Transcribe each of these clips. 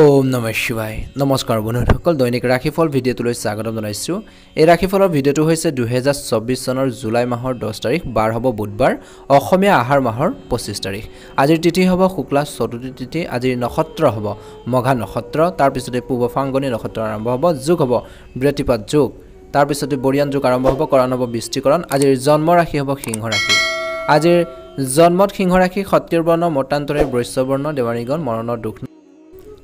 ওম নম শিৱাই নমস্কাৰ বন্ধুসকল দৈনিক ৰাশিফল ভিডিঅ'টোলৈ স্বাগতম জনাইছোঁ। এই ৰাশিফলৰ ভিডিঅ'টো হৈছে দুহেজাৰ চৌবিছ চনৰ জুলাই মাহৰ দহ তাৰিখ বাৰ হ'ব বুধবাৰ অসমীয়া আহাৰ মাহৰ পঁচিছ তাৰিখ। আজিৰ তিথি হ'ব শুক্লা চতুৰ্থী তিথি আজিৰ নক্ষত্ৰ হ'ব মঘা নক্ষত্ৰ তাৰপিছতে পূব ফাংগনী নক্ষত্ৰ আৰম্ভ হ'ব যোগ হ'ব বৃহতিপাত যোগ। তাৰপিছতে বৰিয়ান যুগ আৰম্ভ হ'ব কৰণ হ'ব বৃষ্টিকৰণ। আজিৰ জন্ম ৰাশি হ'ব সিংহ ৰাশি। আজিৰ জন্মত সিংহ ৰাশি সত্যৰ বৰ্ণ মতান্তৰে বৈশ্যবৰ্ণ দেৱানীগণ মৰণৰ দুখ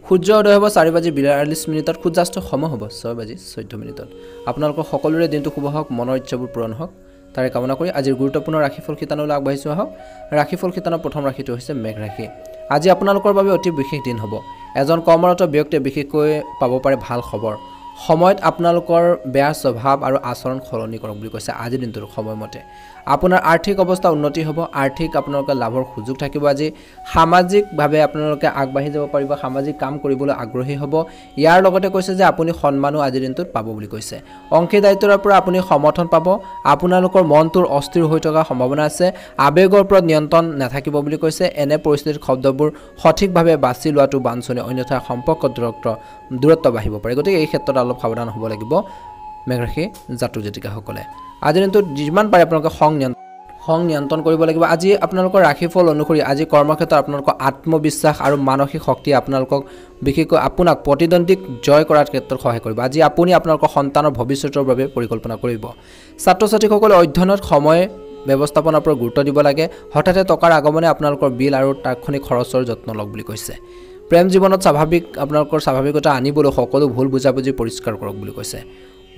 সূৰ্য উদয় হ'ব চাৰি বাজি বিৰাল্লিছ মিনিটত সূৰ্যাস্ত সময় হ'ব ছয় বাজি চৈধ্য মিনিটত। আপোনালোকৰ সকলোৰে দিনটো শুভ হওক মনৰ ইচ্ছাবোৰ পূৰণ হওক। তাৰে কামনা কৰি আজিৰ গুৰুত্বপূৰ্ণ ৰাশিফল শিতানলৈ আগবাঢ়িছোঁ আহক। ৰাশিফল শিতানৰ প্ৰথম ৰাশিটো হৈছে মেঘ ৰাশি। আজি আপোনালোকৰ বাবে অতি বিশেষ দিন হ'ব। এজন কৰ্মৰত ব্যক্তিয়ে বিশেষকৈ পাব পাৰে ভাল খবৰ। সময়ত আপোনালোকৰ বেয়া স্বভাৱ আৰু আচৰণ সলনি কৰক বুলি কৈছে আজিৰ দিনটোৰ সময়মতে। আপোনাৰ আৰ্থিক অৱস্থা উন্নতি হ'ব আৰ্থিক আপোনালোকে লাভৰ সুযোগ থাকিব আজি। সামাজিকভাৱে আপোনালোকে আগবাঢ়ি যাব পাৰিব সামাজিক কাম কৰিবলৈ আগ্ৰহী হ'ব। ইয়াৰ লগতে কৈছে যে আপুনি সন্মানো আজিৰ দিনটোত পাব বুলি কৈছে। অংশীদাৰিত্বৰ পৰা আপুনি সমৰ্থন পাব আপোনালোকৰ মনটোৰ অস্থিৰ হৈ থকাৰ সম্ভাৱনা আছে আৱেগৰ ওপৰত নিয়ন্ত্ৰণ নাথাকিব বুলি কৈছে। এনে পৰিস্থিতিত শব্দবোৰ সঠিকভাৱে বাছি লোৱাটো বাঞ্ছনীয় অন্যথা সম্পৰ্ক দূৰত্ব দূৰত্ব বাঢ়িব পাৰে। গতিকে এই ক্ষেত্ৰত অলপ সাৱধান হ'ব লাগিব। মেঘৰাশী জাতক জাতিকাসকলে। আজিৰ দিনটোত যিমান পাৰে আপোনালোকে খং খং নিয়ন্ত্ৰণ কৰিব লাগিব। আজি আপোনালোকৰ ৰাশিফল অনুসৰি আজি কৰ্মক্ষেত্ৰত আপোনালোকৰ আত্মবিশ্বাস আৰু মানসিক শক্তিয়ে আপোনালোকক বিশেষকৈ আপোনাক প্ৰতিদ্বন্দ্বীক জয় কৰাৰ ক্ষেত্ৰত সহায় কৰিব। আজি আপুনি আপোনালোকৰ সন্তানৰ ভৱিষ্যতৰ বাবে পৰিকল্পনা কৰিব। ছাত্ৰ ছাত্ৰীসকলে অধ্যয়নত সময় ব্যৱস্থাপনাৰ ওপৰত গুৰুত্ব দিব লাগে। হঠাতে টকাৰ আগমনে আপোনালোকৰ বিল আৰু তাৎক্ষণিক খৰচৰ যত্ন লওক বুলি কৈছে। প্ৰেম জীৱনত স্বাভাৱিক আপোনালোকৰ স্বাভাৱিকতা আনিবলৈ সকলো ভুল বুজাবুজি পৰিষ্কাৰ কৰক বুলি কৈছে।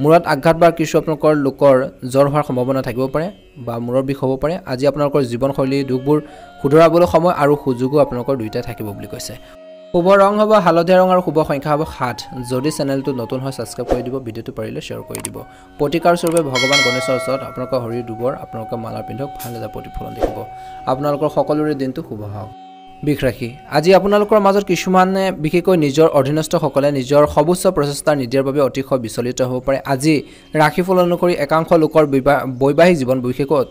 মূৰত আঘাত বা কিছু আপোনালোকৰ লোকৰ জ্বৰ হোৱাৰ সম্ভাৱনা থাকিব পাৰে বা মূৰৰ বিষ হ'ব পাৰে আজি আপোনালোকৰ জীৱনশৈলী দুখবোৰ শুধৰাবলৈ সময় আৰু সুযোগো আপোনালোকৰ দুয়োটাই থাকিব বুলি কৈছে। শুভ ৰং হ'ব হালধীয়া ৰং আৰু শুভ সংখ্যা হ'ব সাত। যদি চেনেলটো নতুন হয় ছাবস্ক্ৰাইব কৰি দিব ভিডিঅ'টো পাৰিলে শ্বেয়াৰ কৰি দিব। প্ৰতিকাৰ স্বৰূপে ভগৱান গণেশৰ ওচৰত আপোনালোকৰ শৰীৰ দুবৰ আপোনালোকৰ মালা পিন্ধক ভাল এটা প্ৰতিফলন দেখিব। আপোনালোকৰ সকলোৰে দিনটো শুভ হওক। বিষ ৰাশি আজি আপোনালোকৰ মাজত কিছুমানে বিশেষকৈ নিজৰ অধীনস্থসকলে নিজৰ সৰ্বোচ্চ প্ৰচেষ্টা নিদিয়াৰ বাবে অতিশয় বিচলিত হ'ব পাৰে। আজি ৰাশিফল অনুসৰি একাংশ লোকৰ বিবাহ বৈবাহিক জীৱন বিশেষকৈ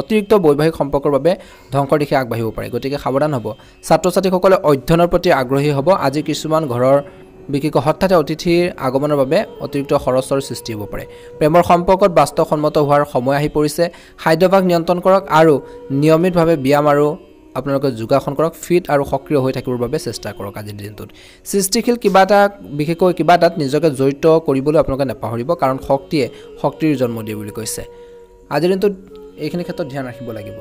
অতিৰিক্ত বৈবাহিক সম্পৰ্কৰ বাবে ধ্বংসৰ দিশে আগবাঢ়িব পাৰে। গতিকে সাৱধান হ'ব। ছাত্ৰ ছাত্ৰীসকলে অধ্যয়নৰ প্ৰতি আগ্ৰহী হ'ব। আজি কিছুমান ঘৰৰ বিশেষকৈ হঠাতে অতিথিৰ আগমনৰ বাবে অতিৰিক্ত খৰচৰ সৃষ্টি হ'ব পাৰে। প্ৰেমৰ সম্পৰ্কত বাস্তৱসন্মত হোৱাৰ সময় আহি পৰিছে। খাদ্যাভ্যাস নিয়ন্ত্ৰণ কৰক আৰু নিয়মিতভাৱে ব্যায়াম আৰু আপোনালোকে যোগাসন কৰক ফিট আৰু সক্ৰিয় হৈ থাকিবৰ বাবে চেষ্টা কৰক আজিৰ দিনটোত। সৃষ্টিশীল কিবা এটা বিশেষকৈ কিবা এটাত নিজকে জড়িত কৰিবলৈ আপোনালোকে নাপাহৰিব কাৰণ শক্তিয়ে শক্তিৰ জন্ম দিয়ে বুলি কৈছে। আজিৰ দিনটোত এইখিনি ক্ষেত্ৰত ধ্যান ৰাখিব লাগিব।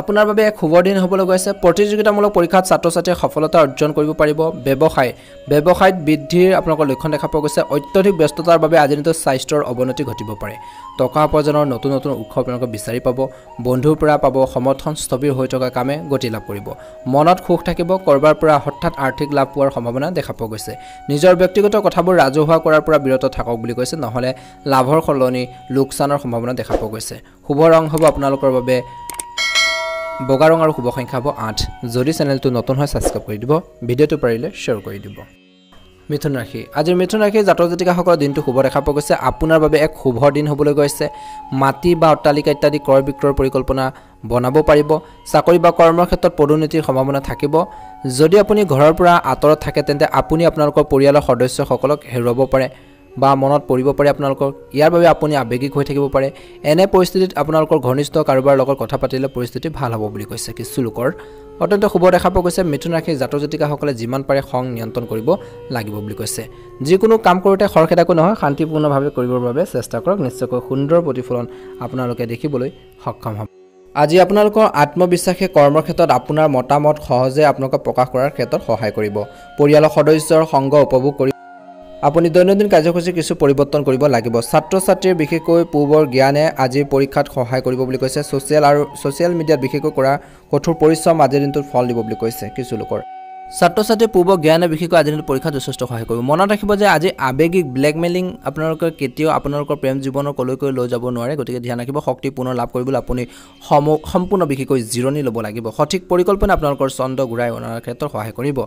আপোনাৰ বাবে এক শুভ দিন হ'বলৈ গৈছে। প্ৰতিযোগিতামূলক পৰীক্ষাত ছাত্ৰ ছাত্ৰীয়ে সফলতা অৰ্জন কৰিব পাৰিব। ব্যৱসায়। ব্যৱসায়ত বৃদ্ধিৰ আপোনালোকৰ লক্ষণ দেখা পোৱা গৈছে। অত্যধিক ব্যস্ততাৰ বাবে আজিৰ দিনটোত স্বাস্থ্যৰ অৱনতি ঘটিব পাৰে। টকা উপাৰ্জনৰ নতুন নতুন উৎস আপোনালোকে বিচাৰি পাব। বন্ধুৰ পৰা পাব। সমৰ্থন স্থবিৰ হৈ থকা কামে গতি লাভ কৰিব। মনত সুখ থাকিব। ক'ৰবাৰ পৰা হঠাৎ আৰ্থিক লাভ পোৱাৰ সম্ভাৱনা দেখা পোৱা গৈছে। নিজৰ ব্যক্তিগত কথাবোৰ ৰাজহুৱা কৰাৰ পৰা বিৰত থাকক বুলি কৈছে। নহ'লে লাভৰ সলনি লোকচানৰ সম্ভাৱনা দেখা পোৱা গৈছে। শুভ ৰং হ'ব আপোনালোকৰ বাবে বগা ৰং আৰু শুভ সংখ্যা হ'ব আঠ। যদি চেনেলটো নতুন হয় ছাবস্ক্ৰাইব কৰি দিব। ভিডিঅ'টো পাৰিলে শ্বেয়াৰ কৰি দিব। মিথুন ৰাশি। আজিৰ মিথুন ৰাশিৰ জাতক জাতিকাসকলৰ দিনটো শুভ দেখা পোৱা গৈছে। আপোনাৰ বাবে এক শুভ দিন হ'বলৈ গৈছে। মাটি বা অট্টালিকা ইত্যাদি ক্ৰয় বিক্ৰয়ৰ পৰিকল্পনা বনাব পাৰিব। চাকৰি বা কৰ্মৰ ক্ষেত্ৰত পদোন্নতিৰ সম্ভাৱনা থাকিব। যদি আপুনি ঘৰৰ পৰা আঁতৰত থাকে তেন্তে আপুনি আপোনালোকৰ পৰিয়ালৰ সদস্যসকলক হেৰুৱাব পাৰে। বা মনত পৰিব পাৰে আপোনালোকৰ ইয়াৰ বাবে আপুনি আৱেগিক হৈ থাকিব পাৰে। এনে পৰিস্থিতিত আপোনালোকৰ ঘনিষ্ঠ কাৰোবাৰ লগত কথা পাতিলে পৰিস্থিতি ভাল হ'ব বুলি কৈছে কিছু লোকৰ। অত্যন্ত শুভ দেখা পোৱা গৈছে মিথুন ৰাশিৰ জাতক জাতিকাসকলে যিমান পাৰে খং নিয়ন্ত্ৰণ কৰিব লাগিব বুলি কৈছে। যিকোনো কাম কৰোঁতে খৰখেদাকৈ নহয় শান্তিপূৰ্ণভাৱে কৰিবৰ বাবে চেষ্টা কৰক। নিশ্চয়কৈ সুন্দৰ প্ৰতিফলন আপোনালোকে দেখিবলৈ সক্ষম হ'ব। আজি আপোনালোকৰ আত্মবিশ্বাসে কৰ্মৰ ক্ষেত্ৰত আপোনাৰ মতামত সহজে আপোনালোকক প্ৰকাশ কৰাৰ ক্ষেত্ৰত সহায় কৰিব। পৰিয়ালৰ সদস্যৰ সংগ উপভোগ কৰি আপুনি দৈনন্দিন কাৰ্যসূচী কিছু পৰিৱৰ্তন কৰিব লাগিব। ছাত্ৰ ছাত্ৰীৰ বিশেষকৈ পূৰ্বৰ জ্ঞানে আজিৰ পৰীক্ষাত সহায় কৰিব বুলি কৈছে। ছ'চিয়েল আৰু ছ'চিয়েল মিডিয়াত বিশেষকৈ কৰা কঠোৰ পৰিশ্ৰম আজিৰ দিনটোত ফল দিব বুলি কৈছে কিছু লোকৰ। ছাত্ৰ ছাত্ৰীৰ পূৰ্ব জ্ঞানে বিশেষকৈ আজিৰ দিনটোত পৰীক্ষাত যথেষ্ট সহায় কৰিব। মনত ৰাখিব যে আজি আৱেগিক ব্লেকমেইলিং আপোনালোকে কেতিয়াও আপোনালোকৰ প্ৰেম জীৱনৰ কলৈকৈ লৈ যাব নোৱাৰে গতিকে ধ্যান ৰাখিব শক্তি পুনৰ লাভ কৰিবলৈ আপুনি সম সম্পূৰ্ণ বিশেষকৈ জিৰণি ল'ব লাগিব। সঠিক পৰিকল্পনা আপোনালোকৰ চন্দ্ৰ ঘূৰাই অনাৰ ক্ষেত্ৰত সহায় কৰিব।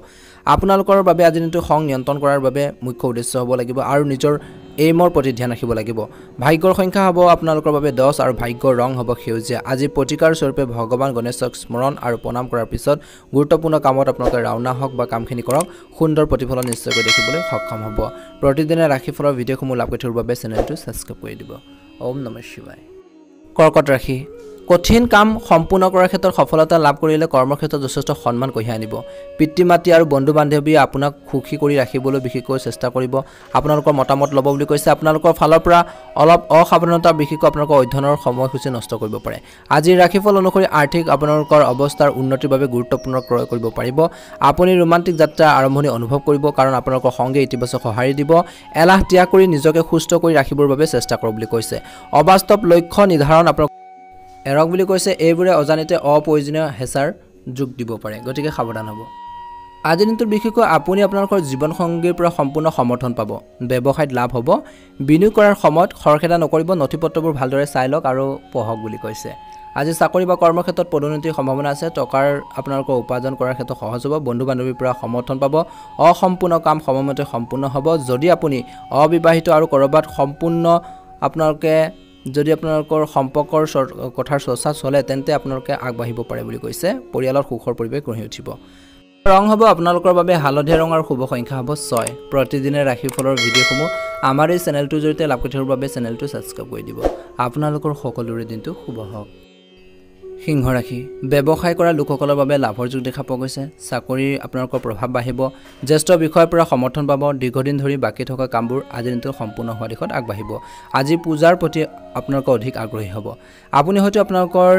আপোনালোকৰ বাবে আজিৰ দিনটো খং নিয়ন্ত্ৰণ কৰাৰ বাবে মুখ্য উদ্দেশ্য হ'ব লাগিব আৰু নিজৰ এইমৰ প্ৰতি ধ্যান ৰাখিব লাগিব। ভাগ্যৰ সংখ্যা হ'ব আপোনালোকৰ বাবে দহ আৰু ভাগ্যৰ ৰং হ'ব সেউজীয়া। আজি প্ৰতিকাৰ স্বৰূপে ভগৱান গণেশক স্মৰণ আৰু প্ৰণাম কৰাৰ পিছত গুৰুত্বপূৰ্ণ কামত আপোনালোকে ৰাওনা হওক বা কামখিনি কৰক সুন্দৰ প্ৰতিফলন নিশ্চয়কৈ দেখিবলৈ সক্ষম হ'ব। প্ৰতিদিনে ৰাশিফলৰ ভিডিঅ'সমূহ লাভ কৰি থকাৰ বাবে চেনেলটো ছাবস্ক্ৰাইব কৰি দিব। ওম নম শিৱায়। কৰ্কট ৰাশি। কঠিন কাম সম্পূৰ্ণ কৰাৰ ক্ষেত্ৰত সফলতা লাভ কৰিলে কৰ্মক্ষেত্ৰত যথেষ্ট সন্মান কঢ়িয়াই আনিব। পিতৃ মাতৃ আৰু বন্ধু বান্ধৱীয়ে আপোনাক সুখী কৰি ৰাখিবলৈ বিশেষকৈ চেষ্টা কৰিব। আপোনালোকৰ মতামত ল'ব বুলি কৈছে। আপোনালোকৰ ফালৰ পৰা অলপ অসাৱধানতা বিশেষকৈ আপোনালোকৰ অধ্যয়নৰ সময়সূচী নষ্ট কৰিব পাৰে। আজিৰ ৰাশিফল অনুসৰি আৰ্থিক আপোনালোকৰ অৱস্থাৰ উন্নতিৰ বাবে গুৰুত্বপূৰ্ণ ক্ৰয় কৰিব পাৰিব। আপুনি ৰোমান্টিক যাত্ৰা আৰম্ভণি অনুভৱ কৰিব কাৰণ আপোনালোকৰ সংগে ইতিবাচক সঁহাৰি দিব। এলাহ ত্যাগ কৰি নিজকে সুস্থ কৰি ৰাখিবৰ বাবে চেষ্টা কৰক বুলি কৈছে। অবাস্তৱ লক্ষ্য নিৰ্ধাৰণ আপোনাক এৰক বুলি কৈছে এইবোৰে অজানিতে অপ্ৰয়োজনীয় হেঁচাৰ যোগ দিব পাৰে। গতিকে সাৱধান হ'ব। আজিৰ দিনটোত বিশেষকৈ আপুনি আপোনালোকৰ জীৱনসংগীৰ পৰা সম্পূৰ্ণ সমৰ্থন পাব। ব্যৱসায়ত লাভ হ'ব। বিনিয়োগ কৰাৰ সময়ত খৰখেদা নকৰিব। নথি পত্ৰবোৰ ভালদৰে চাই লওক আৰু পঢ়ক বুলি কৈছে। আজি চাকৰি বা কৰ্মক্ষেত্ৰত পদোন্নতিৰ সম্ভাৱনা আছে। টকাৰ আপোনালোকৰ উপাৰ্জন কৰাৰ ক্ষেত্ৰত সহজ হ'ব। বন্ধু বান্ধৱীৰ পৰা সমৰ্থন পাব। অসম্পূৰ্ণ কাম সময়মতে সম্পূৰ্ণ হ'ব। যদি আপুনি অবিবাহিত আৰু ক'ৰবাত সম্পূৰ্ণ আপোনালোকে যদি আপোনালোকৰ সম্পৰ্কৰ কথাৰ চৰ্চা চলে তেন্তে আপোনালোকে আগবাঢ়িব পাৰে বুলি কৈছে। পৰিয়ালৰ সুখৰ পৰিৱেশ গঢ়ি উঠিব। ৰং হ'ব আপোনালোকৰ বাবে হালধীয়া ৰং আৰু শুভ সংখ্যা হ'ব ছয়। প্ৰতিদিনে ৰাশিফলৰ ভিডিঅ'সমূহ আমাৰ এই চেনেলটোৰ জৰিয়তে লাভ কৰি থকাৰ বাবে চেনেলটো ছাবস্ক্ৰাইব কৰি দিব। আপোনালোকৰ সকলোৰে দিনটো শুভ হওক। সিংহ ৰাশি ব্যৱসায় কৰা লোকসকলৰ বাবে লাভৰ যুগ দেখা পোৱা গৈছে। চাকৰিৰ আপোনালোকৰ প্ৰভাৱ বাঢ়িব। জ্যেষ্ঠ বিষয়ৰ পৰা সমৰ্থন পাব। দীৰ্ঘদিন ধৰি বাকী থকা কামবোৰ আজিৰ দিনটোত সম্পূৰ্ণ হোৱা দিশত আগবাঢ়িব। আজি পূজাৰ প্ৰতি আপোনালোকৰ অধিক আগ্ৰহী হ'ব। আপুনি হয়তো আপোনালোকৰ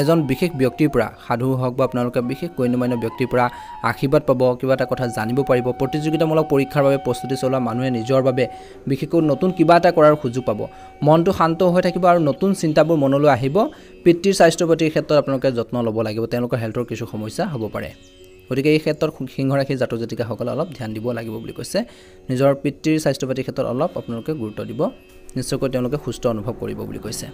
এজন বিশেষ ব্যক্তিৰ পৰা সাধু হওক বা আপোনালোকে বিশেষ গণ্যমান্য ব্যক্তিৰ পৰা আশীৰ্বাদ পাব কিবা এটা কথা জানিব পাৰিব প্ৰতিযোগিতামূলক পৰীক্ষাৰ বাবে প্ৰস্তুতি চলোৱা মানুহে নিজৰ বাবে বিশেষকৈ নতুন কিবা এটা কৰাৰ সুযোগ পাব। মনটো শান্ত হৈ থাকিব আৰু নতুন চিন্তাবোৰ মনলৈ আহিব। পিতৃৰ স্বাস্থ্যৰ প্ৰতি ক্ষেত্ৰত আপোনালোকে যত্ন ল'ব লাগিব তেওঁলোকৰ হেল্থৰ কিছু সমস্যা হ'ব পাৰে। গতিকে এই ক্ষেত্ৰত সিংহ ৰাশি জাতক জাতিকাসকলে অলপ ধ্যান দিব লাগিব বুলি কৈছে। নিজৰ পিতৃৰ স্বাস্থ্য পাতিৰ ক্ষেত্ৰত অলপ আপোনালোকে গুৰুত্ব দিব। নিশ্চয়কৈ তেওঁলোকে সুস্থ অনুভৱ কৰিব বুলি কৈছে।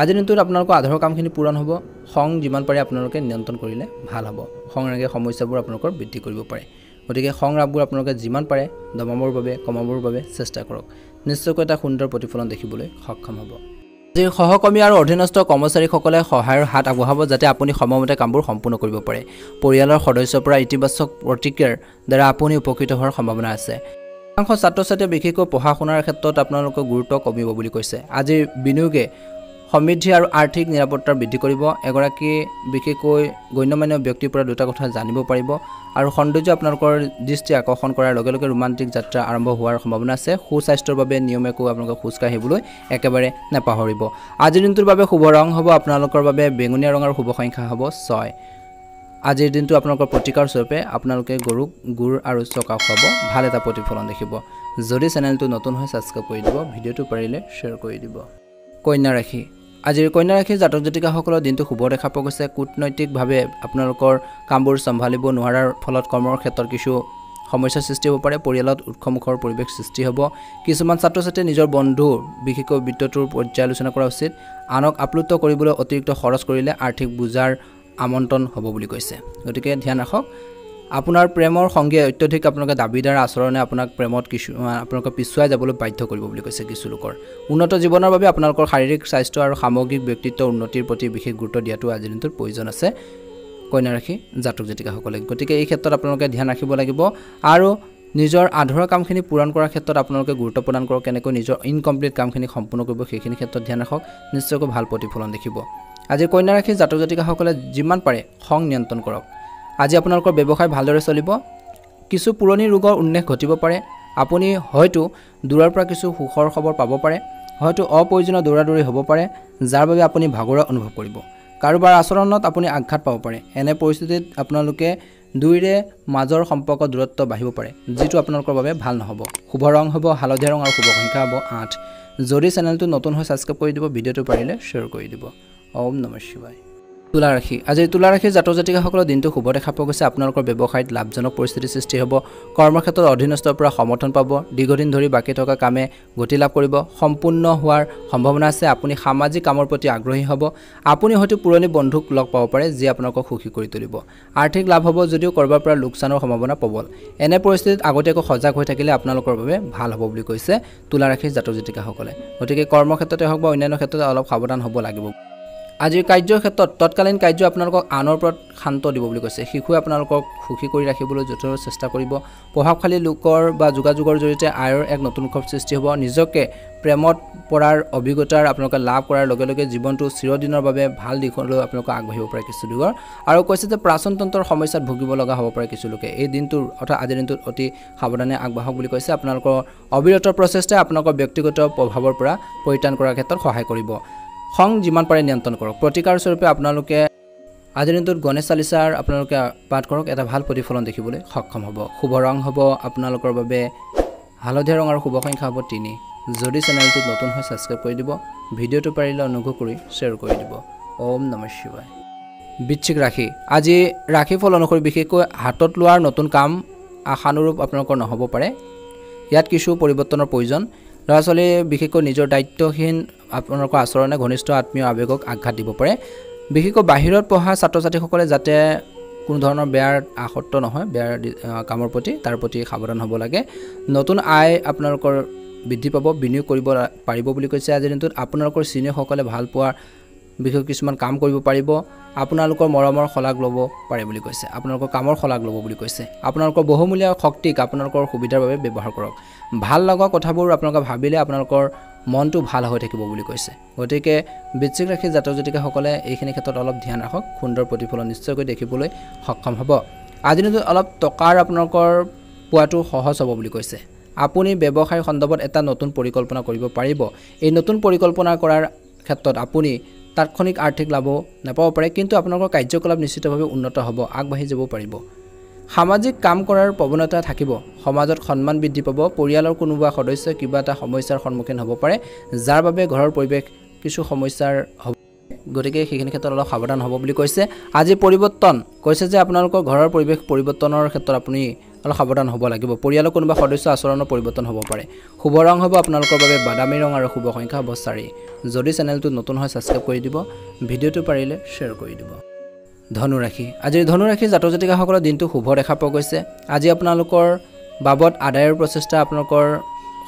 আজিৰ দিনটোত আপোনালোকৰ আধাৰৰ কামখিনি পূৰণ হ'ব। খং যিমান পাৰে আপোনালোকে নিয়ন্ত্ৰণ কৰিলে ভাল হ'ব। খং ৰাগে সমস্যাবোৰ আপোনালোকৰ বৃদ্ধি কৰিব পাৰে। গতিকে খং ৰাগবোৰ আপোনালোকে যিমান পাৰে দমাবৰ বাবে কমাবৰ বাবে চেষ্টা কৰক। নিশ্চয়কৈ এটা সুন্দৰ প্ৰতিফলন দেখিবলৈ সক্ষম হ'ব। আজিৰ সহকৰ্মী আৰু অধীনস্থ কৰ্মচাৰীসকলে সহায়ৰ হাত আগবঢ়াব যাতে আপুনি সময়মতে কামবোৰ সম্পূৰ্ণ কৰিব পাৰে। পৰিয়ালৰ সদস্যৰ পৰা ইতিবাচক প্ৰতিক্ৰিয়াৰ দ্বাৰা আপুনি উপকৃত হোৱাৰ সম্ভাৱনা আছে। অধিকাংশ ছাত্ৰ ছাত্ৰীয়ে বিশেষকৈ পঢ়া শুনাৰ ক্ষেত্ৰত আপোনালোকৰ গুৰুত্ব কমিব বুলি কৈছে। আজিৰ বিনিয়োগে সমৃদ্ধি আৰু আৰ্থিক নিৰাপত্তা বৃদ্ধি কৰিব। এগৰাকী বিশেষকৈ গণ্যমান্য ব্যক্তিৰ পৰা দুটা কথা জানিব পাৰিব আৰু সৌন্দৰ্য আপোনালোকৰ দৃষ্টি আকৰ্ষণ কৰাৰ লগে লগে ৰোমান্টিক যাত্ৰা আৰম্ভ হোৱাৰ সম্ভাৱনা আছে। সুস্বাস্থ্যৰ বাবে নিয়মীয়াকৈ আপোনালোকে খোজকাঢ়িবলৈ একেবাৰে নাপাহৰিব। আজিৰ দিনটোৰ বাবে শুভ ৰং হ'ব আপোনালোকৰ বাবে বেঙুনীয়া ৰঙৰ শুভ সংখ্যা হ'ব ছয়। আজিৰ দিনটো আপোনালোকৰ প্ৰতিকাৰ স্বৰূপে আপোনালোকে গৰুক গুৰ আৰু চকা খুৱাব ভাল এটা প্ৰতিফলন দেখিব। যদি চেনেলটো নতুন হয় ছাবস্ক্ৰাইব কৰি দিব ভিডিঅ'টো পাৰিলে শ্বেয়াৰ কৰি দিব। কন্যা ৰাশি আজিৰ কন্যা ৰাশিৰ জাতক জাতিকাসকলৰ দিনটো শুভ দেখা পোৱা গৈছে। কূটনৈতিকভাৱে আপোনালোকৰ কামবোৰ চম্ভালিব নোৱাৰাৰ ফলত কৰ্মৰ ক্ষেত্ৰত কিছু সমস্যাৰ সৃষ্টি হ'ব পাৰে। পৰিয়ালত উৎসমুখৰ পৰিৱেশ সৃষ্টি হ'ব। কিছুমান ছাত্ৰ ছাত্ৰীয়ে নিজৰ বন্ধু বিশেষকৈ বৃত্তটোৰ পৰ্যালোচনা কৰা উচিত। আনক আপ্লুত কৰিবলৈ অতিৰিক্ত খৰচ কৰিলে আৰ্থিক বোজাৰ আমন্ত্ৰণ হ'ব বুলি কৈছে। গতিকে ধ্যান ৰাখক। আপোনাৰ প্ৰেমৰ সংগীয়ে অত্যধিক আপোনালোকে দাবীদাৰ আচৰণে আপোনাক প্ৰেমত কিছু আপোনালোকে পিছুৱাই যাবলৈ বাধ্য কৰিব বুলি কৈছে কিছু লোকৰ। উন্নত জীৱনৰ বাবে আপোনালোকৰ শাৰীৰিক স্বাস্থ্য আৰু সামগ্ৰিক ব্যক্তিত্ব উন্নতিৰ প্ৰতি বিশেষ গুৰুত্ব দিয়াটো আজিৰ দিনটোত প্ৰয়োজন আছে। কন্যা ৰাশি জাতক জাতিকাসকলে। গতিকে এই ক্ষেত্ৰত আপোনালোকে ধ্যান ৰাখিব লাগিব আৰু নিজৰ আধৰুৱা কামখিনি পূৰণ কৰাৰ ক্ষেত্ৰত আপোনালোকে গুৰুত্ব প্ৰদান কৰক। কেনেকৈ নিজৰ ইনকমপ্লিট কামখিনি সম্পূৰ্ণ কৰিব সেইখিনি ক্ষেত্ৰত ধ্যান ৰাখক। নিশ্চয়কৈ ভাল প্ৰতিফলন দেখিব। আজি কন্যা ৰাশি জাতক জাতিকাসকলে যিমান পাৰে খং নিয়ন্ত্ৰণ কৰক। আজি আপোনালোকৰ ব্যৱসায় ভালদৰে চলিব। কিছু পুৰণি ৰোগৰ উন্মেষ ঘটিব পাৰে। আপুনি হয়তো দূৰৰ পৰা কিছু সুখৰ খবৰ পাব পাৰে। হয়তো অপ্ৰয়োজনীয় দৌৰা দৌৰি হ'ব পাৰে যাৰ বাবে আপুনি ভাগৰুৱা অনুভৱ কৰিব। কাৰোবাৰ আচৰণত আপুনি আঘাত পাব পাৰে। এনে পৰিস্থিতিত আপোনালোকে দুয়োৰে মাজৰ সম্পৰ্ক দূৰত্ব বাঢ়িব পাৰে যিটো আপোনালোকৰ বাবে ভাল নহ'ব। শুভ ৰং হ'ব হালধীয়া ৰং আৰু শুভ সংখ্যা হ'ব আঠ। যদি চেনেলটো নতুন হৈ ছাবস্ক্ৰাইব কৰি দিব ভিডিঅ'টো পাৰিলে শ্বেয়াৰ কৰি দিব। ওম নম শিৱায়। তুলা ৰাশি আজি তুলা ৰাশিৰ জাতক জাতিকাসকলৰ দিনটো শুভ দেখা পোৱা গৈছে। আপোনালোকৰ ব্যৱসায়ত লাভজনক পৰিস্থিতিৰ সৃষ্টি হ'ব। কৰ্মক্ষেত্ৰত অধীনস্থৰ পৰা সমৰ্থন পাব। দীৰ্ঘদিন ধৰি বাকী থকা কামে গতি লাভ কৰিব। সম্পূৰ্ণ হোৱাৰ সম্ভাৱনা আছে। আপুনি সামাজিক কামৰ প্ৰতি আগ্ৰহী হ'ব। আপুনি হয়তো পুৰণি বন্ধুক লগ পাব পাৰে যিয়ে আপোনালোকক সুখী কৰি তুলিব। আৰ্থিক লাভ হ'ব যদিও ক'ৰবাৰ পৰা লোকচানৰ সম্ভাৱনা প্ৰবল। এনে পৰিস্থিতিত আগতীয়াকৈ সজাগ হৈ থাকিলে আপোনালোকৰ বাবে ভাল হ'ব বুলি কৈছে তুলা ৰাশিৰ জাতক জাতিকাসকলে গতিকে কৰ্মক্ষেত্ৰতে হওক বা অন্যান্য ক্ষেত্ৰতে অলপ সাৱধান হ'ব লাগিব। আজিৰ কাৰ্যৰ ক্ষেত্ৰত তৎকালীন কাৰ্য আপোনালোকক আনৰ ওপৰত শান্ত দিব বুলি কৈছে। শিশুৱে আপোনালোকক সুখী কৰি ৰাখিবলৈ যথেষ্ট চেষ্টা কৰিব। প্ৰভাৱশালী লোকৰ বা যোগাযোগৰ জৰিয়তে আয়ৰ এক নতুন উৎসৱ সৃষ্টি হ'ব। নিজকে প্ৰেমত পৰাৰ অভিজ্ঞতাৰ আপোনালোকে লাভ কৰাৰ লগে লগে জীৱনটো চিৰদিনৰ বাবে ভাল দিশলৈ আপোনালোকে আগবাঢ়িব পাৰে কিছু দিশৰ। আৰু কৈছে যে প্ৰাচনতন্ত্ৰৰ সমস্যাত ভুগিব লগা হ'ব পাৰে কিছু লোকে। এই দিনটোৰ অৰ্থাৎ আজিৰ দিনটোত অতি সাৱধানে আগবাঢ়ক বুলি কৈছে। আপোনালোকৰ অবিৰত প্ৰচেষ্টাই আপোনালোকৰ ব্যক্তিগত প্ৰভাৱৰ পৰা পৰিত্ৰাণ কৰাৰ ক্ষেত্ৰত সহায় কৰিব। খং যিমান পাৰে নিয়ন্ত্ৰণ কৰক। প্ৰতিকাৰ স্বৰূপে আপোনালোকে আজিৰ দিনটোত গণেশ চালিচাৰ আপোনালোকে পাঠ কৰক এটা ভাল প্ৰতিফলন দেখিবলৈ সক্ষম হ'ব। শুভ ৰং হ'ব আপোনালোকৰ বাবে। হালধীয়া ৰং আৰু শুভ সংখ্যা হ'ব তিনি। যদি চেনেলটোত নতুন হৈ ছাবস্ক্ৰাইব কৰি দিব ভিডিঅ'টো পাৰিলে অনুগ্ৰহ কৰি শ্বেয়াৰ কৰি দিব। ওম নম শিৱায়। বৃশ্চিক ৰাশি। আজি ৰাশিফল অনুসৰি বিশেষকৈ হাতত লোৱাৰ নতুন কাম আশানুৰূপ আপোনালোকৰ নহ'ব পাৰে। ইয়াত কিছু পৰিৱৰ্তনৰ প্ৰয়োজন। ল'ৰা ছোৱালীয়ে বিশেষকৈ নিজৰ দায়িত্বহীন আপোনালোকৰ আচৰণে ঘনিষ্ঠ আত্মীয় আৱেগক আঘাত দিব পাৰে। বিশেষকৈ বাহিৰত পঢ়া ছাত্ৰ ছাত্ৰীসকলে যাতে কোনো ধৰণৰ বেয়াৰ আসক্ত নহয় বেয়াৰ কামৰ প্ৰতি তাৰ প্ৰতি সাৱধান হ'ব লাগে। নতুন আয় আপোনালোকৰ বৃদ্ধি পাব বিনিয়োগ কৰিব পাৰিব বুলি কৈছে আজিৰ দিনটোত। আপোনালোকৰ চিনিয়ৰসকলে ভাল পোৱা বিশেষ কিছুমান কাম কৰিব পাৰিব আপোনালোকৰ মৰমৰ শলাগ ল'ব পাৰে বুলি কৈছে। আপোনালোকৰ কামৰ শলাগ ল'ব বুলি কৈছে। আপোনালোকৰ বহুমূলীয়া শক্তিক আপোনালোকৰ সুবিধাৰ বাবে ব্যৱহাৰ কৰক। ভাল লগা কথাবোৰ আপোনালোকে ভাবিলে আপোনালোকৰ মনটো ভাল হৈ থাকিব বুলি কৈছে। গতিকে বৃশ্চিক ৰাশি জাতক জাতিকাসকলে এইখিনি ক্ষেত্ৰত অলপ ধ্যান ৰাখক। সুন্দৰ প্ৰতিফলন নিশ্চয়কৈ দেখিবলৈ সক্ষম হ'ব। আজিৰ দিনটোত অলপ টকাৰ আপোনালোকৰ পোৱাটো সহজ হ'ব বুলি কৈছে। আপুনি ব্যৱসায়ৰ সন্দৰ্ভত এটা নতুন পৰিকল্পনা কৰিব পাৰিব। এই নতুন পৰিকল্পনা কৰাৰ ক্ষেত্ৰত আপুনি তাৎক্ষণিক আৰ্থিক লাভো নাপাব পাৰে কিন্তু আপোনালোকৰ কাৰ্যকলাপ নিশ্চিতভাৱে উন্নত হ'ব আগবাঢ়ি যাব পাৰিব। সামাজিক কাম কৰাৰ প্ৰৱণতা থাকিব সমাজত সন্মান বৃদ্ধি পাব পৰিয়ালৰ কোনোবা সদস্যই কিবা এটা সমস্যাৰ সন্মুখীন হ'ব পাৰে যাৰ বাবে ঘৰৰ পৰিৱেশ কিছু সমস্যাৰ হ'ব গতিকে সেইখিনি ক্ষেত্ৰত অলপ সাৱধান হ'ব বুলি কৈছে। আজি পৰিৱৰ্তন কৈছে যে আপোনালোকৰ ঘৰৰ পৰিৱেশ পৰিৱৰ্তনৰ ক্ষেত্ৰত আপুনি অলপ সাৱধান হ'ব লাগিব। পৰিয়ালৰ কোনোবা সদস্য আচৰণৰ পৰিৱৰ্তন হ'ব পাৰে। শুভ ৰং হ'ব আপোনালোকৰ বাবে বাদামী ৰং আৰু শুভ সংখ্যা হ'ব চাৰি। যদি চেনেলটো নতুন হয় ছাবস্ক্ৰাইব কৰি দিব ভিডিঅ'টো পাৰিলে শ্বেয়াৰ কৰি দিব। ধনুৰাশি। আজিৰ ধনুৰাশি জাতক জাতিকাসকলৰ দিনটো শুভ দেখা পোৱা গৈছে। আজি আপোনালোকৰ বাবদ আদায়ৰ প্ৰচেষ্টা আপোনালোকৰ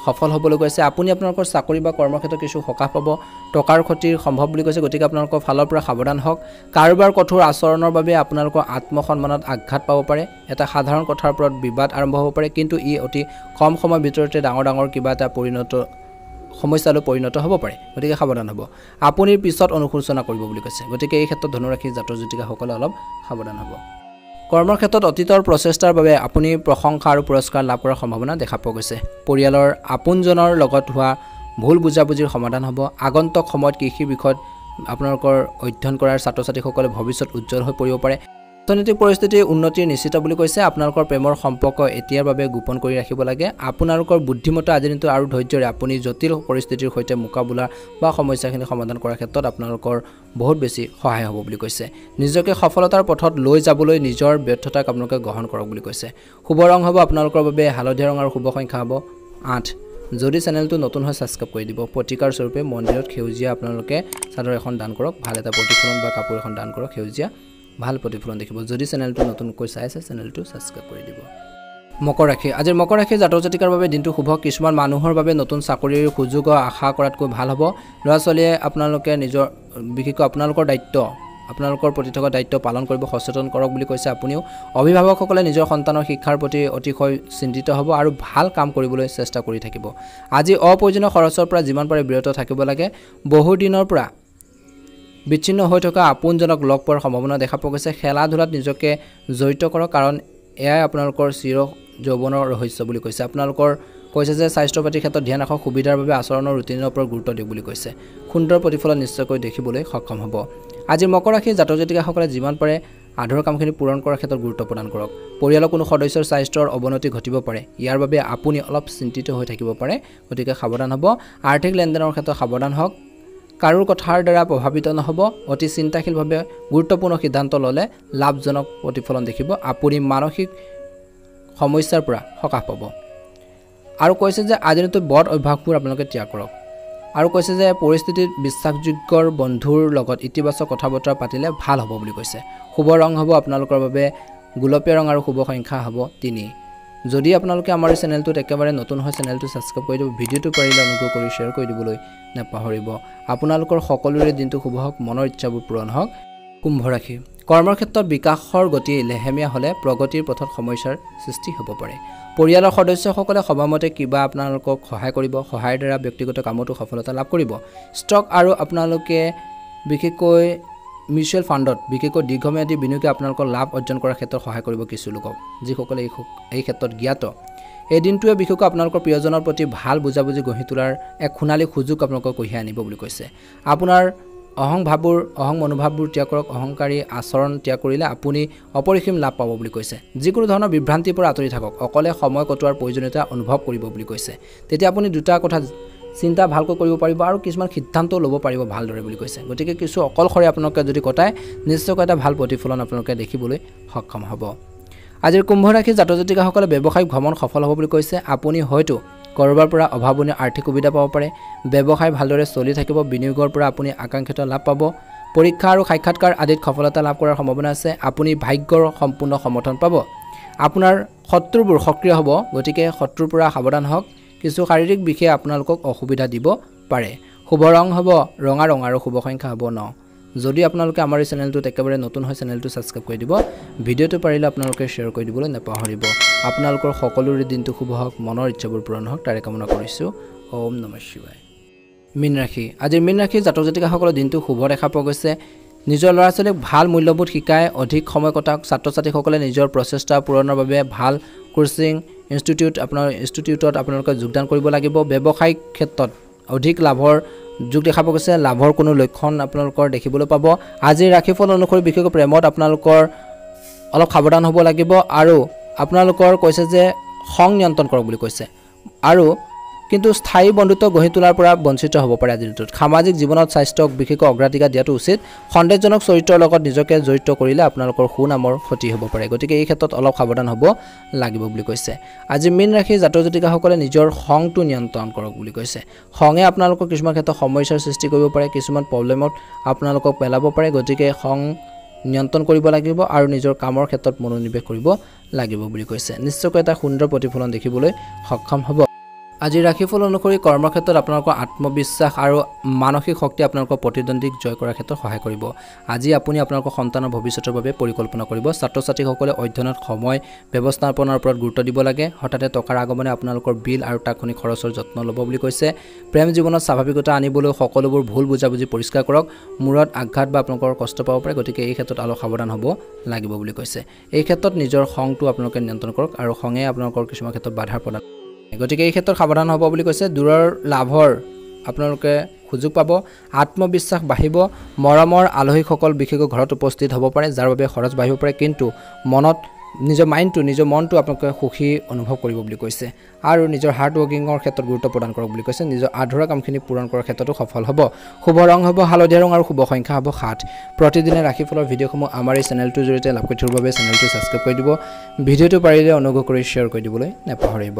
সফল হ'বলৈ গৈছে আপুনি আপোনালোকৰ চাকৰি বা কৰ্মক্ষেত্ৰত কিছু সকাহ পাব টকাৰ ক্ষতিৰ সম্ভৱ বুলি কৈছে। গতিকে আপোনালোকৰ ফালৰ পৰা সাৱধান হওক। কাৰোবাৰ কঠোৰ আচৰণৰ বাবে আপোনালোকৰ আত্মসন্মানত আঘাত পাব পাৰে। এটা সাধাৰণ কথাৰ ওপৰত বিবাদ আৰম্ভ হ'ব পাৰে কিন্তু ই অতি কম সময়ৰ ভিতৰতে ডাঙৰ ডাঙৰ কিবা এটা পৰিণত সমস্যালৈ পৰিণত হ'ব পাৰে। গতিকে সাৱধান হ'ব। আপুনি পিছত অনুশোচনা কৰিব বুলি কৈছে। গতিকে এই ক্ষেত্ৰত ধনুৰাশি জাতৰ জাতিকাসকলে অলপ সাৱধান হ'ব। কৰ্মৰ ক্ষেত্ৰত অতীতৰ প্ৰচেষ্টাৰ বাবে আপুনি প্ৰশংসা আৰু পুৰস্কাৰ লাভ কৰাৰ সম্ভাৱনা দেখা পোৱা গৈছে। পৰিয়ালৰ আপোনজনৰ লগত হোৱা ভুল বুজাবুজিৰ সমাধান হ'ব। আগন্তুক সময়ত কৃষি বিষয়ত আপোনালোকৰ অধ্যয়ন কৰাৰ ছাত্ৰ ছাত্ৰীসকলে ভৱিষ্যত উজ্জ্বল হৈ পৰিব পাৰে। অৰ্থনৈতিক পৰিস্থিতিৰ উন্নতিৰ নিশ্চিত বুলি কৈছে আপোনালোকৰ প্ৰেমৰ সম্পৰ্ক এতিয়াৰ বাবে গোপন কৰি ৰাখিব লাগে। আপোনালোকৰ বুদ্ধিমত্তা আজিৰ দিনটো আৰু ধৈৰ্যৰে আপুনি জটিল পৰিস্থিতিৰ সৈতে মোকাবিলা বা সমস্যাখিনি সমাধান কৰাৰ ক্ষেত্ৰত আপোনালোকৰ বহুত বেছি সহায় হ'ব বুলি কৈছে। নিজকে সফলতাৰ পথত লৈ যাবলৈ নিজৰ ব্যৰ্থতাক আপোনালোকে গ্ৰহণ কৰক বুলি কৈছে। শুভ ৰং হ'ব আপোনালোকৰ বাবে হালধীয়া ৰং আৰু শুভ সংখ্যা হ'ব আঠ। যদি চেনেলটো নতুন হয় ছাবস্ক্ৰাইব কৰি দিব। প্ৰতিকাৰ স্বৰূপে মন্দিৰত সেউজীয়া আপোনালোকে চাদৰ এখন দান কৰক ভাল এটা প্ৰতিফলন বা কাপোৰ এখন দান কৰক সেউজীয়া ভাল প্ৰতিফলন দেখিব। যদি চেনেলটো নতুনকৈ চাই আছে চেনেলটো ছাবস্ক্ৰাইব কৰি দিব। মকৰ ৰাশি। আজিৰ মকৰ ৰাশি জাতক জাতিকাৰ বাবে দিনটো শুভ। কিছুমান মানুহৰ বাবে নতুন চাকৰিৰ সুযোগ আশা কৰাতকৈ ভাল হ'ব। ল'ৰা ছোৱালীয়ে আপোনালোকে নিজৰ বিশেষকৈ আপোনালোকৰ দায়িত্ব আপোনালোকৰ প্ৰতি থকা দায়িত্ব পালন কৰিব সচেতন কৰক বুলি কৈছে আপুনিও। অভিভাৱকসকলে নিজৰ সন্তানৰ শিক্ষাৰ প্ৰতি অতিশয় চিন্তিত হ'ব আৰু ভাল কাম কৰিবলৈ চেষ্টা কৰি থাকিব। আজি অপ্ৰয়োজনীয় খৰচৰ পৰা যিমান পাৰে বিৰত থাকিব লাগে। বহুদিনৰ পৰা বিচ্ছিন্ন হৈ থকা আপোনজনক লগ পোৱাৰ সম্ভাৱনা দেখা পোৱা গৈছে। খেলা ধূলাত নিজকে জড়িত কৰক কাৰণ এয়াই আপোনালোকৰ চিৰ যৌৱনৰ ৰহস্য বুলি কৈছে। আপোনালোকৰ কৈছে যে স্বাস্থ্য পাতিৰ ক্ষেত্ৰত ধ্যান ৰাখক সুবিধাৰ বাবে আচৰণৰ ৰুটিনৰ ওপৰত গুৰুত্ব দিয়ক বুলি কৈছে। সুন্দৰ প্ৰতিফলন নিশ্চয়কৈ দেখিবলৈ সক্ষম হ'ব। আজি মকৰ ৰাশি জাতক জাতিকাসকলে যিমান পাৰে আধৰুৱা কামখিনি পূৰণ কৰাৰ ক্ষেত্ৰত গুৰুত্ব প্ৰদান কৰক। পৰিয়ালৰ কোনো সদস্যৰ স্বাস্থ্যৰ অৱনতি ঘটিব পাৰে। ইয়াৰ বাবে আপুনি অলপ চিন্তিত হৈ থাকিব পাৰে গতিকে সাৱধান হ'ব। আৰ্থিক লেনদেনৰ ক্ষেত্ৰত সাৱধান হওক। কাৰোৰ কথাৰ দ্বাৰা প্ৰভাৱিত নহ'ব। অতি চিন্তাশীলভাৱে গুৰুত্বপূৰ্ণ সিদ্ধান্ত ল'লে লাভজনক প্ৰতিফলন দেখিব। আপুনি মানসিক সমস্যাৰ পৰা সকাহ পাব। আৰু কৈছে যে আজিৰ দিনটোত বদ অভ্যাসবোৰ আপোনালোকে ত্যাগ কৰক। আৰু কৈছে যে পৰিস্থিতিত বিশ্বাসযোগ্যৰ বন্ধুৰ লগত ইতিবাচক কথা বতৰা পাতিলে ভাল হ'ব বুলি কৈছে। শুভ ৰং হ'ব আপোনালোকৰ বাবে গোলপীয়া ৰং আৰু শুভ সংখ্যা হ'ব। তিনি যদি আপোনালোকে আমাৰ চেনেলটোত একেবাৰে নতুন হয় চেনেলটো ছাবস্ক্ৰাইব কৰি দিব ভিডিঅ'টো পাৰিলে অনুগ্ৰহ কৰি শ্বেয়াৰ কৰি দিবলৈ নাপাহৰিব। আপোনালোকৰ সকলোৰে দিনটো শুভ হওক মনৰ ইচ্ছাবোৰ পূৰণ হওক। কুম্ভ ৰাশি। কৰ্মৰ ক্ষেত্ৰত বিকাশৰ গতি লেহেমীয়া হ'লে প্ৰগতিৰ পথত সমস্যাৰ সৃষ্টি হ'ব পাৰে। পৰিয়ালৰ সদস্যসকলে সময়মতে কিবা আপোনালোকক সহায় কৰিব সহায়ৰ দ্বাৰা ব্যক্তিগত কামতো সফলতা লাভ কৰিব। ষ্টক আৰু আপোনালোকে বিশেষকৈ মিউচুৱেল ফাণ্ডত বিশেষকৈ দীৰ্ঘম্যাদী বিনিয়োগে আপোনালোকৰ লাভ অৰ্জন কৰাৰ ক্ষেত্ৰত সহায় কৰিব কিছু লোকক যিসকলে এই এই ক্ষেত্ৰত জ্ঞাত। এই দিনটোৱে বিশেষকৈ আপোনালোকৰ প্ৰিয়জনৰ প্ৰতি ভাল বুজাবুজি গঢ়ি তোলাৰ এক সোণালী সুযোগ আপোনালোকক কঢ়িয়াই আনিব বুলি কৈছে। আপোনাৰ অহং ভাৱবোৰ অহং মনোভাৱবোৰ ত্যাগ কৰক অহংকাৰী আচৰণ ত্যাগ কৰিলে আপুনি অপৰিসীম লাভ পাব বুলি কৈছে। যিকোনো ধৰণৰ বিভ্ৰান্তিৰ পৰা আঁতৰি থাকক অকলে সময় কটোৱাৰ প্ৰয়োজনীয়তা অনুভৱ কৰিব বুলি কৈছে। তেতিয়া আপুনি দুটা কথা চিন্তা ভালকৈ কৰিব পাৰিব আৰু কিছুমান সিদ্ধান্তও ল'ব পাৰিব ভালদৰে বুলি কৈছে। গতিকে কিছু অকলশৰে আপোনালোকে যদি কটায় নিশ্চয়কৈ এটা ভাল প্ৰতিফলন আপোনালোকে দেখিবলৈ সক্ষম হ'ব। আজিৰ কুম্ভ ৰাশি জাতক জাতিকাসকলে ব্যৱসায়িক ভ্ৰমণ সফল হ'ব বুলি কৈছে। আপুনি হয়তো ক'ৰবাৰ পৰা অভাৱনীয় আৰ্থিক সুবিধা পাব পাৰে। ব্যৱসায় ভালদৰে চলি থাকিব বিনিয়োগৰ পৰা আপুনি আকাংক্ষিত লাভ পাব। পৰীক্ষা আৰু সাক্ষাৎকাৰ আদিত সফলতা লাভ কৰাৰ সম্ভাৱনা আছে। আপুনি ভাগ্যৰ সম্পূৰ্ণ সমৰ্থন পাব। আপোনাৰ শত্ৰুবোৰ সক্ৰিয় হ'ব গতিকে শত্ৰুৰ পৰা সাৱধান হওক। কিছু শাৰীৰিক বিষয়ে আপোনালোকক অসুবিধা দিব পাৰে। শুভ ৰং হ'ব ৰঙা ৰং আৰু শুভ সংখ্যা হ'ব ন। যদি আপোনালোকে আমাৰ এই চেনেলটোত একেবাৰে নতুন হয় চেনেলটো ছাবস্ক্ৰাইব কৰি দিব ভিডিঅ'টো পাৰিলে আপোনালোকে শ্বেয়াৰ কৰি দিবলৈ নাপাহৰিব। আপোনালোকৰ সকলোৰে দিনটো শুভ হওক মনৰ ইচ্ছাবোৰ পূৰণ হওক তাৰে কামনা কৰিছোঁ। ওম নম শিৱায়। মীন ৰাশি আজিৰ মীন ৰাশি জাতক জাতিকাসকলৰ দিনটো শুভ দেখা পোৱা গৈছে। নিজৰ ল'ৰা ছোৱালীক ভাল মূল্যবোধ শিকাই অধিক সময় কটাওক। ছাত্ৰ ছাত্ৰীসকলে নিজৰ প্ৰচেষ্টা পূৰণৰ বাবে ভাল কোচিং ইনষ্টিটিউট আপোনাৰ ইনষ্টিটিউটত আপোনালোকে যোগদান কৰিব লাগিব। ব্যৱসায়িক ক্ষেত্ৰত অধিক লাভৰ যুগ দেখা পোৱা গৈছে। লাভৰ কোনো লক্ষণ আপোনালোকৰ দেখিবলৈ পাব। আজিৰ ৰাশিফল অনুসৰি বিশেষকৈ প্ৰেমত আপোনালোকৰ অলপ সাৱধান হ'ব লাগিব আৰু আপোনালোকৰ কৈছে যে খং নিয়ন্ত্ৰণ কৰক বুলি কৈছে। আৰু কিন্তু স্থায়ী বন্ধুত্ব গঢ়ি তোলাৰ পৰা বঞ্চিত হ'ব পাৰে আজিৰ দিনটোত সামাজিক জীৱনত স্বাস্থ্যক বিশেষকৈ অগ্ৰাধিকাৰ দিয়াটো উচিত। সন্দেহজনক চৰিত্ৰৰ লগত নিজকে জড়িত কৰিলে আপোনালোকৰ সুনামৰ ক্ষতি হ'ব পাৰে। গতিকে এই ক্ষেত্ৰত অলপ সাৱধান হ'ব লাগিব বুলি কৈছে। আজি মীন ৰাশি জাতক জাতিকাসকলে নিজৰ খংটো নিয়ন্ত্ৰণ কৰক বুলি কৈছে। খঙে আপোনালোকৰ কিছুমান ক্ষেত্ৰত সমস্যাৰ সৃষ্টি কৰিব পাৰে কিছুমান প্ৰব্লেমত আপোনালোকক পেলাব পাৰে। গতিকে খং নিয়ন্ত্ৰণ কৰিব লাগিব আৰু নিজৰ কামৰ ক্ষেত্ৰত মনোনিৱেশ কৰিব লাগিব বুলি কৈছে। নিশ্চয়কৈ এটা সুন্দৰ প্ৰতিফলন দেখিবলৈ সক্ষম হ'ব। আজি ৰাশিফল অনুসৰি কৰ্মক্ষেত্ৰত আপোনালোকৰ আত্মবিশ্বাস আৰু মানসিক শক্তি আপোনালোকৰ প্ৰতিদ্বন্দ্বীক জয় কৰাৰ ক্ষেত্ৰত সহায় কৰিব। আজি আপুনি আপোনালোকৰ সন্তানৰ ভৱিষ্যতৰ বাবে পৰিকল্পনা কৰিব। ছাত্ৰ ছাত্ৰীসকলে অধ্যয়নত সময় ব্যৱস্থাপনাৰ ওপৰত গুৰুত্ব দিব লাগে। হঠাতে টকাৰ আগমনে আপোনালোকৰ বিল আৰু তাৎক্ষণিক খৰচৰ যত্ন ল'ব বুলি কৈছে। প্ৰেম জীৱনত স্বাভাৱিকতা আনিবলৈ সকলোবোৰ ভুল বুজাবুজি পৰিষ্কাৰ কৰক। মূৰত আঘাত বা আপোনালোকৰ কষ্ট পাব পাৰে গতিকে এই ক্ষেত্ৰত অলপ সাৱধান হ'ব লাগিব বুলি কৈছে। এই ক্ষেত্ৰত নিজৰ খংটো আপোনালোকে নিয়ন্ত্ৰণ কৰক আৰু খঙে আপোনালোকৰ কিছুমান ক্ষেত্ৰত বাধা প্ৰদান গতিকে এই ক্ষেত্ৰত সাৱধান হ'ব বুলি কৈছে। দূৰৰ লাভৰ আপোনালোকে সুযোগ পাব। আত্মবিশ্বাস বাঢ়িব। মৰমৰ আলহীসকল বিশেষকৈ ঘৰত উপস্থিত হ'ব পাৰে যাৰ বাবে খৰচ বাঢ়িব পাৰে। কিন্তু মনত নিজৰ মাইণ্ডটো নিজৰ মনটো আপোনালোকে সুখী অনুভৱ কৰিব বুলি কৈছে। আৰু নিজৰ হাৰ্ড ৱৰ্কিঙৰ ক্ষেত্ৰত গুৰুত্ব প্ৰদান কৰক বুলি কৈছে। নিজৰ আধৰুৱা কামখিনি পূৰণ কৰাৰ ক্ষেত্ৰতো সফল হ'ব। শুভ ৰং হ'ব হালধীয়া ৰং আৰু শুভ সংখ্যা হ'ব সাত। প্ৰতিদিনে ৰাশিফলৰ ভিডিঅ'সমূহ আমাৰ এই চেনেলটোৰ জৰিয়তে লাভ কৰি থকাৰ বাবে চেনেলটো ছাবস্ক্ৰাইব কৰি দিব। ভিডিঅ'টো পাৰিলে অনুগ্ৰহ কৰি শ্বেয়াৰ কৰি দিবলৈ নাপাহৰিব।